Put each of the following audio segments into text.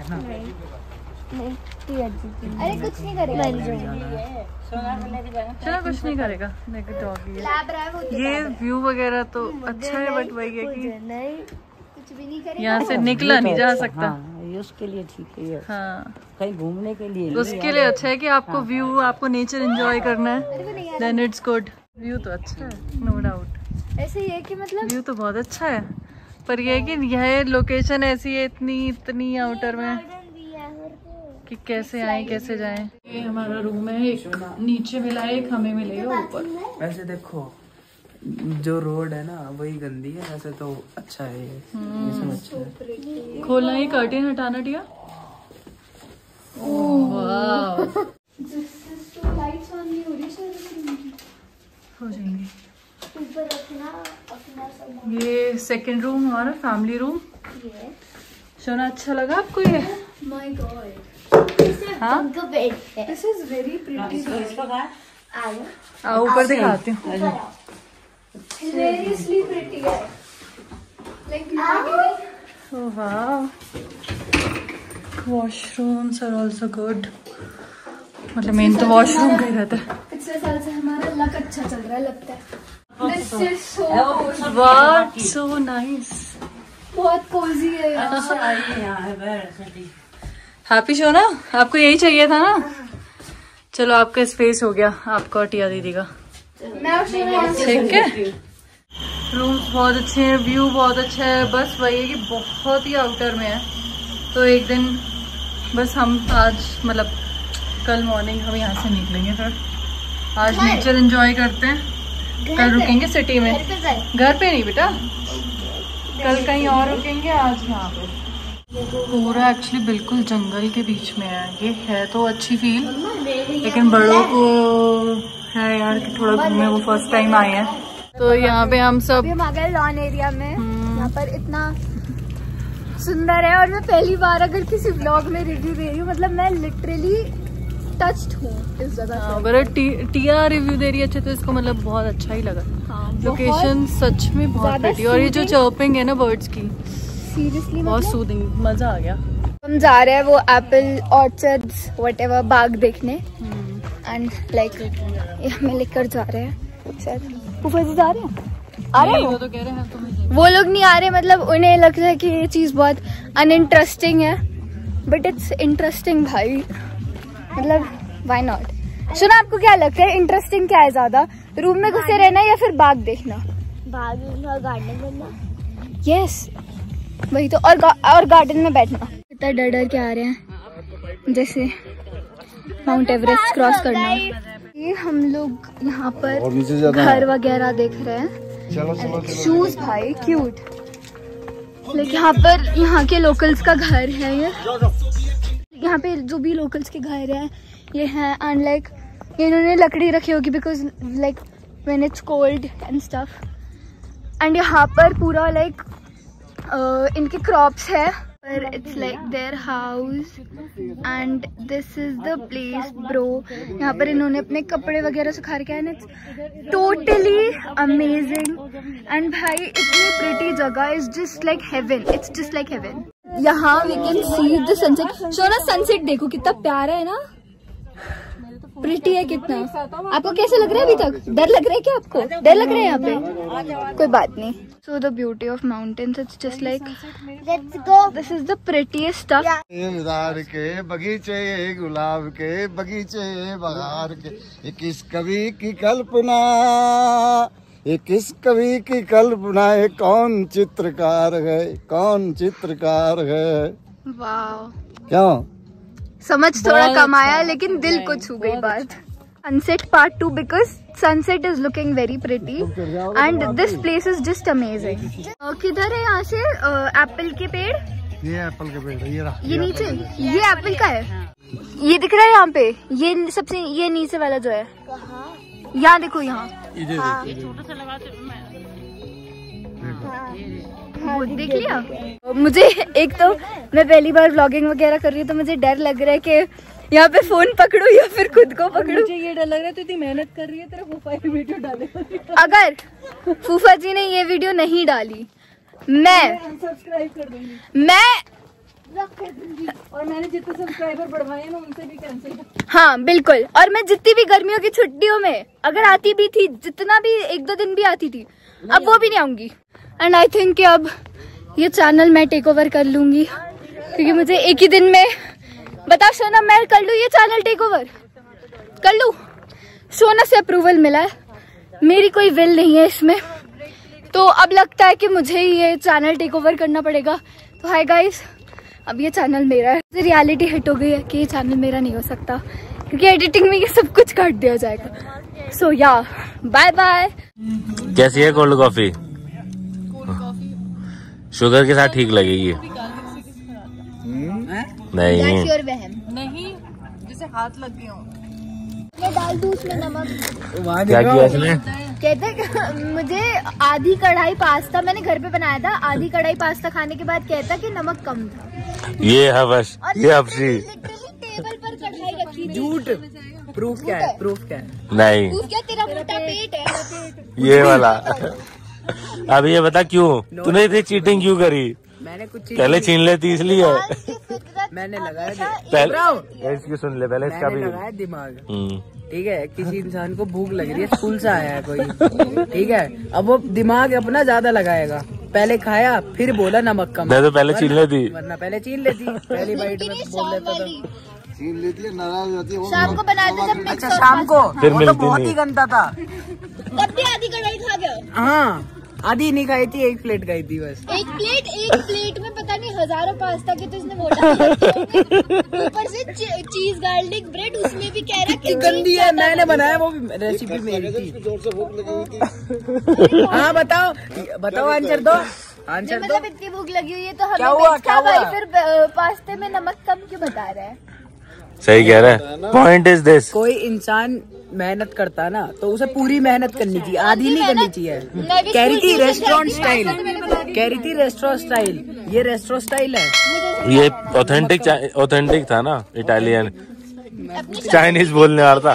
है ना? अरे कुछ नहीं करेगा। चलो कुछ नहीं करेगा। है है। ये व्यू वगैरह तो अच्छा है बट वही है कि नहीं। कुछ भी नहीं करेगा। यहाँ से निकला नहीं जा सकता। हाँ ये उसके लिए ठीक है हाँ। कहीं घूमने के लिए उसके लिए अच्छा है कि आपको व्यू आपको नेचर एंजॉय करना है। देन इट्स गुड व्यू तो अच्छा है नो डाउट ऐसे ये कि मतलब व्यू तो बहुत अच्छा है। पर ये है कि यह लोकेशन ऐसी है इतनी इतनी आउटर में कि कैसे आए कैसे जाएँ। ये हमारा रूम है एक नीचे मिला है एक हमें मिलेगा ऊपर। वैसे देखो जो रोड है ना वही गंदी है वैसे तो अच्छा है ये। ये अच्छा है। खोलना ही कर्टेन हटाना दिया वाह। हो जाएँगे। ऊपर अपना सामान। ये सेकंड रूम हमारा फैमिली रूम सोना अच्छा लगा आपको ये? My god this is very pretty आओ ऊपर दिखाती हूँ। सीरियसली प्रिटी है। लाइक वाह वॉशरूम्स आर आल्सो गुड मतलब मेन तो वॉशरूम का ही रहता है। पिछले साल से हमारा लक अच्छा चल रहा है लगता है। दिस सो नाइस बहुत कोजी है हैप्पी शो ना? आपको यही चाहिए था ना? चलो आपका स्पेस हो गया। आपका और टिया दीदी का। ठीक है? रूम्स बहुत अच्छे हैं व्यू बहुत अच्छा है। बस वही है कि बहुत ही आउटर में है। तो एक दिन बस हम आज मतलब कल मॉर्निंग हम यहाँ से निकलेंगे फिर। आज नेचर एंजॉय करते हैं। कल रुकेंगे सिटी में? घर पे नहीं बेटा। कल कहीं और रुकेंगे आज यहाँ पे। पूरा एक्चुअली बिल्कुल जंगल के बीच में है ये। है तो अच्छी फील लेकिन बड़ों को है यार कि थोड़ा घूमने वो फ़र्स्ट टाइम आए हैं। तो यहाँ पे हम सब हम आ गए लॉन एरिया में। यहाँ पर इतना सुंदर है। और मैं पहली बार अगर किसी ब्लॉग में रिव्यू दे रही हूँ मतलब मैं लिटरली टच्ड हूँ इस जगह से। हाँ, टिया रिव्यू दे रही है अच्छा तो इसको मतलब बहुत अच्छा ही लगा। हाँ, लोकेशन सच में बहुत प्रिटी और ये जो चर्पिंग है ना बर्ड्स की सीरियसली बहुत सूदिंग मज़ा आ गया। हम जा रहे हैं वो एप्पल ऑर्चर्ड वट बाग देखने। एंड लाइक ये हमें लेकर जा रहे हैं शायद। फूफा जी जा रहे हैं? आ रहे वो तो कह रहे हैं तुम्हें वो लोग नहीं आ रहे मतलब उन्हें लगता है कि ये चीज़ बहुत अनइंटरेस्टिंग है। बट इट्स इंटरेस्टिंग भाई। मतलब वाई नॉट सुना आपको क्या लगता है इंटरेस्टिंग क्या है ज़्यादा? रूम में घुसे रहना या फिर बाग देखना? बाग और गार्डन बनना यस वही तो और गा, और गार्डन में बैठना। इतना डर डर के आ रहे हैं। जैसे माउंट एवरेस्ट क्रॉस करना। ये हम लोग यहाँ पर घर वगैरह देख रहे हैं। शूज़ भाई क्यूट लाइक यहाँ पर यहाँ के लोकल्स का घर है ये। यहाँ पे जो भी लोकल्स के घर हैं, ये हैं एंड लाइक इन्होंने लकड़ी रखी होगी because like when it's cold and stuff and यहाँ पर पूरा लाइक इनके क्रॉप्स है। पर it's like their house and this is the place bro यहाँ पर इन्होंने अपने कपड़े वगैरह सुखा रखे हैं इट्स टोटली अमेजिंग एंड भाई, इतनी प्रिटी जगह is just like heaven it's just like heaven यहाँ we can see the sunset show ना सनसेट देखो कितना प्यारा है ना? प्रिटी है कितना। आपको कैसे लग रहा है अभी तक? डर लग रहा है क्या आपको? डर लग रहा है यहाँ पे? कोई बात नहीं। So the beauty of mountains it's just like let's go this is the prettiest stuff के बगीचे गुलाब के बगीचे बहार के। किस कवि की कल्पना। ये किस कवि की कल्पना है? कौन चित्रकार है? कौन चित्रकार है? वाओ। क्यों? समझ थोड़ा कम आया लेकिन दिल को छू गई बात। Sunset part two because sunset is looking very pretty and this place is just amazing किधर है यहाँ से? एप्पल के पेड़? ये एप्पल के पेड़ है, ये रहा। ये नीचे? ये एप्पल का है? ये दिख रहा है यहाँ पे। ये सबसे ये नीचे वाला जो है। यहाँ देखो यहाँ। वो देख लिया? मुझे एक तो मैं पहली बार व्लॉगिंग वगैरह कर रही हूँ तो मुझे डर लग रहा है कि यहाँ पे फ़ोन पकड़ू या फिर खुद को पकड़ू मुझे ये डर लग रहा है तो इतनी मेहनत कर रही है तेरा फूफा ये वीडियो डाले। अगर फूफा जी ने ये वीडियो नहीं डाली मैं सब्सक्राइब कर दूँगी। मैं और मैंने जितने सब्सक्राइबर बढ़वाए हैं ना उनसे भी कैंसिल हाँ बिल्कुल। और मैं जितनी भी गर्मियों की छुट्टियों में अगर आती भी थी जितना भी एक दो दिन भी आती थी अब वो भी नहीं आऊँगी। एंड आई थिंक कि अब ये चैनल मैं टेक ओवर कर लूँगी। क्योंकि मुझे एक ही दिन में बता सोना मैं कर लूँ ये चैनल टेक ओवर कर लूँ? सोना से अप्रूवल मिला है। मेरी कोई विल नहीं है इसमें। तो अब लगता है कि मुझे ये चैनल टेक ओवर करना पड़ेगा। तो हाय गाइस अब ये चैनल मेरा है। रियलिटी हिट हो गई है कि ये चैनल मेरा नहीं हो सकता। क्योंकि एडिटिंग में ये सब कुछ काट दिया जाएगा। सो या बाय बाय कैसी है कोल्ड कॉफ़ी शुगर के साथ ठीक लगेगी। नहीं। नहीं जैसे हाथ लग गए हों। डाल दूँ उसमें नमक? क्या किया इसने? कहते मुझे आधी कढ़ाई पास्ता मैंने घर पे बनाया था। आधी कढ़ाई पास्ता खाने के बाद कहता कि नमक कम था। ये हवश ये थी झूठ। प्रूफ क्या है? प्रूफ क्या है? नहीं। क्या? तेरा मोटा पेट है। ये वाला। अब ये बता क्यों? तूने इतनी चीटिंग क्यों करी? मैंने कुछ पहले छीन लेती इसलिए। मैंने लगाया अच्छा, पहले इसकी सुन ले पहले इसका भी। लगाया दिमाग। हम्म, ठीक है किसी इंसान को भूख लग रही है स्कूल से आया है कोई। ठीक है अब वो दिमाग अपना ज़्यादा लगाएगा। पहले खाया फिर बोला नमक कम। मैं तो पहले छीन लेती। वरना पहले छीन लेती। पहली बाइट में बोल देता था छीन लेती है नाराज़ होती है शाम को बनाए थे जब अच्छा शाम को? फिर वो तो बहुत ही गंदा था। तब भी आधी कढ़ाई खा गया। हाँ आधी नहीं खाई थी एक प्लेट खाई थी बस। एक प्लेट एक प्लेट में हज़ारों पास्ता के तो इसने। ऊपर से चीज़ गार्लिक ब्रेड उसमें भी कह रहा कि गंदी है मैंने बनाया वो भी रेसिपी मेरी थी। ज़ोर से भूख लगी थी। हाँ बताओ। बताओ आंसर दो। आंसर मतलब इतनी भूख लगी हुई है तो हमें क्या हुआ, क्या हुआ? फिर पास्ते में नमक कम क्यों बता रहे है? सही कह रहा है। पॉइंट इज़ दिस कोई इंसान मेहनत करता है ना तो उसे पूरी मेहनत करनी चाहिए आधी नहीं करनी चाहिए। कह रही थी रेस्टोरेंट स्टाइल कह रही थी रेस्टोरेंट स्टाइल ये रेस्टोरेंट स्टाइल है। ये ऑथेंटिक ऑथेंटिक था ना इटालियन चाइनीज़ बोलने वाला था।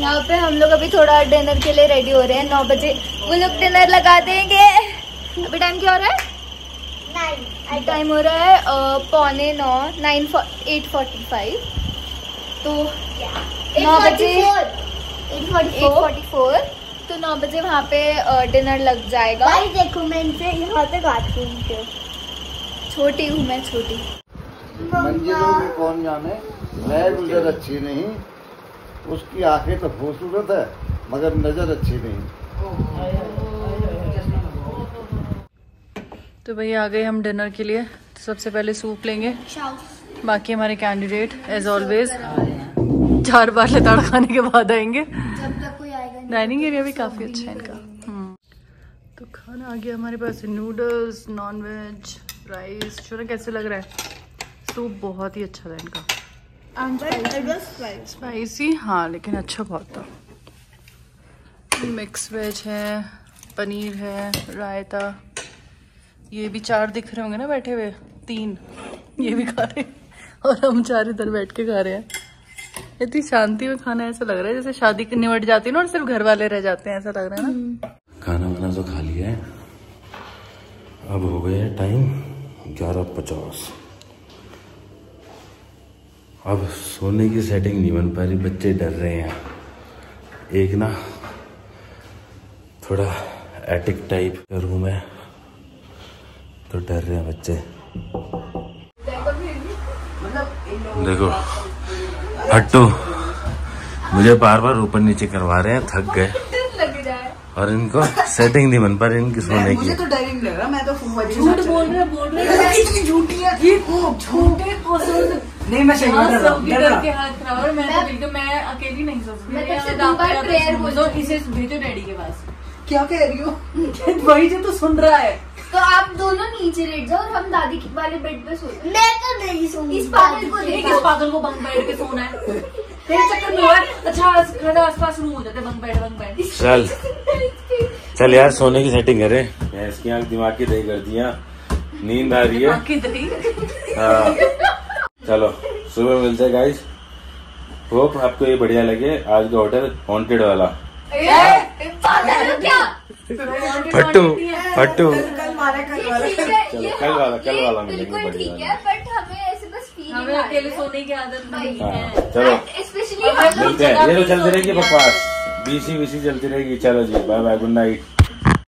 यहाँ पे हम लोग अभी थोड़ा डिनर के लिए रेडी हो रहे हैं नौ बजे। वो लोग डिनर लगा देंगे। अभी टाइम क्या हो रहा है? टाइम हो रहा है पौने नौ नाइन एट फोर्टी फाइव तो नौ बजे एट फोर्टी तो नौ बजे वहाँ पे डिनर लग जाएगा। भाई देखो मैं इनसे यहाँ तक आती हूँ। छोटी हूँ मैं छोटी। मंजिलों में कौन जाने? मैं गुजर अच्छी नहीं। उसकी आँखें तो खूबसूरत है मगर नज़र अच्छी नहीं। तो भैया आ गए हम डिनर के लिए। तो सबसे पहले सूप लेंगे। बाकी हमारे कैंडिडेट एज ऑलवेज चार बार लताड़ खाने के बाद आएँगे। जब तक कोई आएगा डाइनिंग एरिया भी काफ़ी अच्छा है इनका। हम्म। तो खाना आ गया हमारे पास नूडल्स नॉन वेज राइस चूरा कैसे लग रहा है? सूप बहुत ही अच्छा था इनका। स्पाइसी हाँ लेकिन अच्छा बहुत था। मिक्स वेज है पनीर है रायता। ये भी चार दिख रहे होंगे ना बैठे हुए तीन। ये भी खा रहे हैं। और हम चार इधर बैठ के खा रहे हैं। इतनी शांति में खाना ऐसा लग रहा है जैसे शादी की निमट जाती है ना और सिर्फ़ घर वाले रह जाते हैं, ऐसा लग रहा है ना? खाना वाना तो खा लिया है। अब हो गया टाइम ग्यारह पचास। अब सोने की सेटिंग नहीं बन पा रही, बच्चे डर रहे हैं। एक ना थोड़ा एटिक टाइप का रूम है तो डर रहे हैं बच्चे। देखो हट्टू मुझे बार बार ऊपर नीचे करवा रहे हैं थक गए। और इनको सेटिंग नहीं बन पा रही इनकी सोने की। तो डरिंग लग रहा मैं तो झूठ बोल रहे बोल रहे झूठी है। झूठे नहीं मैं सही बोल रहा हूँ। डर रहा हाथ खराब और मैं तो बिल्कुल मैं अकेली नहीं सो सकती मैं ये दो बार prayer बोल दो इसे भेजो डैडी के पास। क्या कह रही हो? वही जो तो सुन रहा है। तो आप दोनों नीचे लेट जाओ और हम दादी के वाले बेड पे सो मैं तो नहीं सूँगी इस पागल को देखा। किस पागल को बंक बैठ के सोना है। तेरे चक्कर में हुआ है? अच्छा आस- आसपास रूम हो जाते हैं, बंक बैठ बंक बैठ चल। चल यार सोने की सेटिंग करे। मैं इसकी आँख दिमाग की दही कर दिया नींद आ रही है। हाँ। चलो सुबह मिलते गाइस होप आपको ये बढ़िया लगे। आज का होटल हॉन्टेड वाला। हो फट्टू फट्टू। ठीक है चलो कल वाला कल वाला मिलेंगे बिल्कुल ठीक है बट हमें हमें अकेले सोने की आदत नहीं है हाँ, चलो। स्पेशली मिलते हैं। ये तो चलती रहेगी बकवास। बीसी बीसी चलती रहेगी। चलो जी बाय बाय गुड नाइट